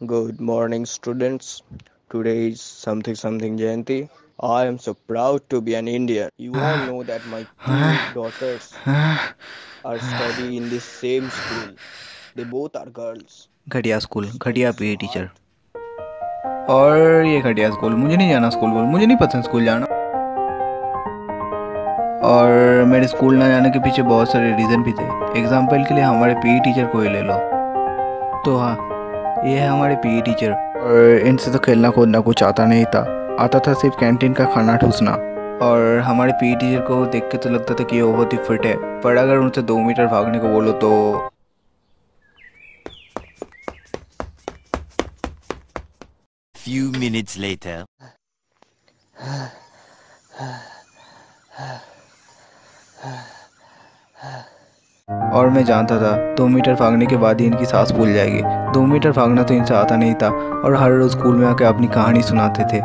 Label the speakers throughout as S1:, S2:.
S1: Good morning, students. Today is something something Jayanti. I am so proud to be an Indian. You all know that my two daughters are studying in the same school. They both are girls.
S2: घटिया school घटिया PA teacher और ये घटिया school मुझे नहीं जाना school बोल मुझे नहीं पसंद स्कूल जाना और मेरे स्कूल ना जाने के पीछे बहुत सारे रीज़न भी थे एग्ज़ाम्पल के लिए हमारे पीई टीचर को ही ले लो तो हाँ ये है हमारे पीई टीचर। और इनसे तो खेलना कूदना कुछ आता नहीं था। आता था सिर्फ़ कैंटीन का खाना ठूसना। और हमारे पी टीचर को देख के तो लगता था कि ये बहुत ही फिट है। पर अगर उनसे दो मीटर भागने को बोलो तो
S3: Few minutes later.
S2: और मैं जानता था दो मीटर भागने के बाद ही इनकी सांस भूल जाएगी। दो मीटर भागना तो इनसे आता नहीं था और हर रोज़ स्कूल में आके अपनी कहानी सुनाते थे।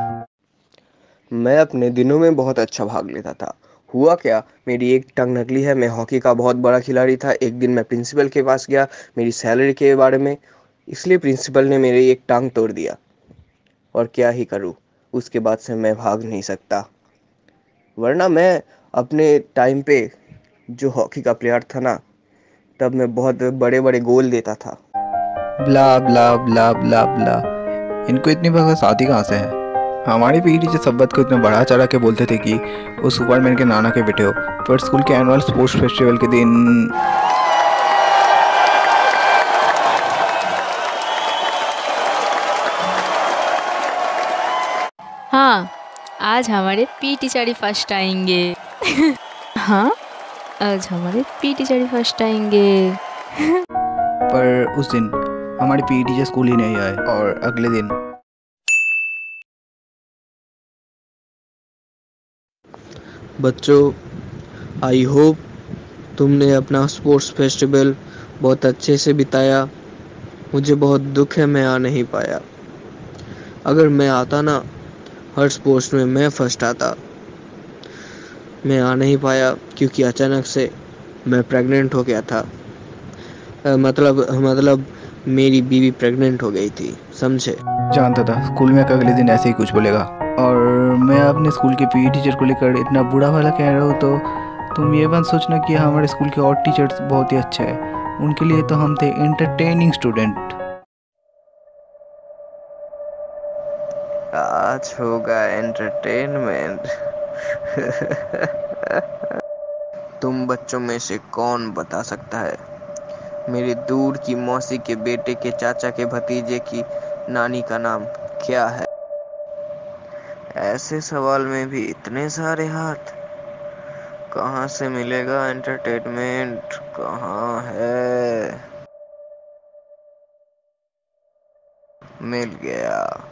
S1: मैं अपने दिनों में बहुत अच्छा भाग लेता था। हुआ क्या, मेरी एक टंग नकली है, मैं हॉकी का बहुत बड़ा खिलाड़ी था। एक दिन मैं प्रिंसिपल के पास गया, मेरी सैलरी के बारे में, इसलिए प्रिंसिपल ने मेरी एक टांग तोड़ दिया। और क्या ही करूँ, उसके बाद से मैं भाग नहीं सकता। वरना मैं अपने टाइम पे जो हॉकी का प्लेयर था ना, तब मैं बहुत बड़े बड़े गोल देता था।
S2: Blah blah blah blah blah इनको इतनी बगस आती कहाँ से है? हमारी पीटी टीचर सब्बत को इतना बढ़ा चढ़ा के बोलते थे कि वो सुपरमैन के नाना के बेटे हो पर स्कूल के एनुअल स्पोर्ट्स फेस्टिवल के दिन।
S4: हाँ आज हमारे पी टीचर ही फ़र्स्ट आएँगे। हाँ? आज हमारे पी टीचर ही फ़र्स्ट आएँगे।
S2: पर उस दिन हमारे पीटी टीचर स्कूल ही नहीं आए और अगले दिन
S1: बच्चों आई होप तुमने अपना स्पोर्ट्स फेस्टिवल बहुत अच्छे से बिताया। मुझे बहुत दुख है मैं आ नहीं पाया। अगर मैं आता ना हर स्पोर्ट्स में मैं फ़र्स्ट आता। मैं आ नहीं पाया क्योंकि अचानक से मैं प्रेग्नेंट हो गया था। अ, मतलब मतलब मेरी बीवी प्रेग्नेंट हो गई थी समझे?
S2: जानता था स्कूल में अगले दिन ऐसे ही कुछ बोलेगा। और मैं अपने स्कूल के पीटी टीचर को लेकर इतना बुरा वाला कह रहा हूँ तो तुम ये बात सोचना कि हमारे स्कूल के और टीचर्स बहुत ही अच्छे हैं। उनके लिए तो हम थे इंटरटेनिंग स्टूडेंट
S1: आज होगा एंटरटेनमेंट तुम बच्चों में से कौन बता सकता है? मेरे दूर की मौसी के बेटे के चाचा के भतीजे की नानी का नाम क्या है? ऐसे सवाल में भी इतने सारे हाथ। कहाँ से मिलेगा एंटरटेनमेंट कहाँ है? मिल गया।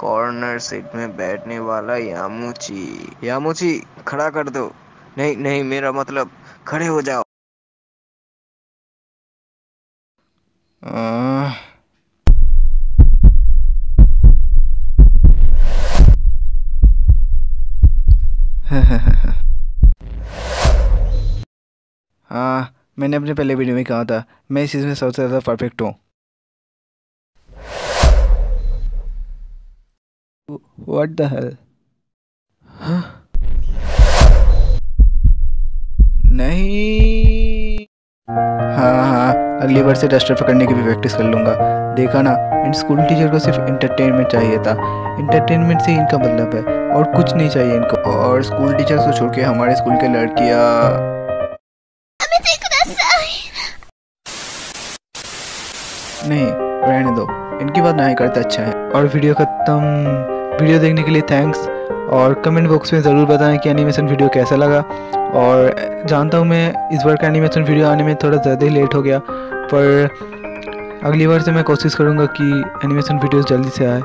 S1: कॉर्नर सीट में बैठने वाला यामूची। यामूची, खड़ा कर दो। नहीं नहीं, मेरा मतलब खड़े हो जाओ।
S2: हाँ मैंने अपने पहले वीडियो में कहा था, मैं इस चीज़ में सबसे ज़्यादा परफेक्ट हूँ। What the hell? नहीं। हाँ हाँ। अगली बार से डस्टर पकड़ने की भी प्रैक्टिस कर लूँगा। देखा ना, इन स्कूल टीचर को सिर्फ़ इंटरटेनमेंट चाहिए था। इंटरटेनमेंट से इनका मतलब है, और कुछ नहीं चाहिए इनको। और स्कूल टीचर्स को छोड़ के हमारे स्कूल के लड़कियाँ। नहीं, रहने दो। इनकी बात नहीं करते अच्छा है। और वीडियो खत्म। वीडियो देखने के लिए थैंक्स और कमेंट बॉक्स में ज़रूर बताएँ कि एनिमेशन वीडियो कैसा लगा। और जानता हूँ मैं, इस बार का एनिमेशन वीडियो आने में थोड़ा ज़्यादा ही लेट हो गया, पर अगली बार से मैं कोशिश करूँगा कि एनिमेशन वीडियोस जल्दी से आए।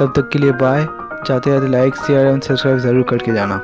S2: तब तक के लिए बाय जाते जाते लाइक शेयर एंड सब्सक्राइब ज़रूर करके जाना।